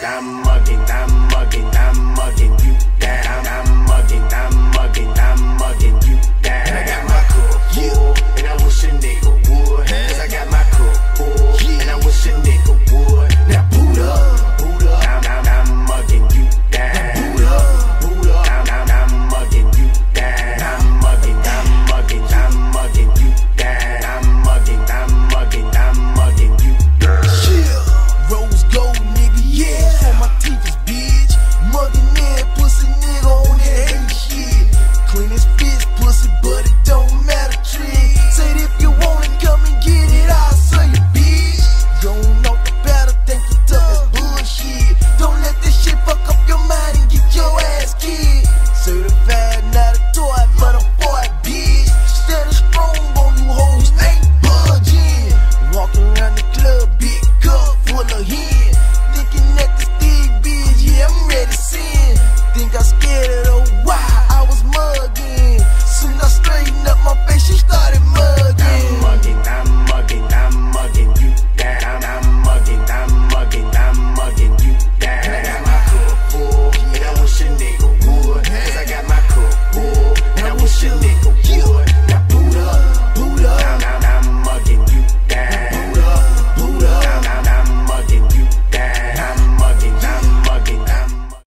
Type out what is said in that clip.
I'm mugging, I'm mugging, I'm mugging you. pussy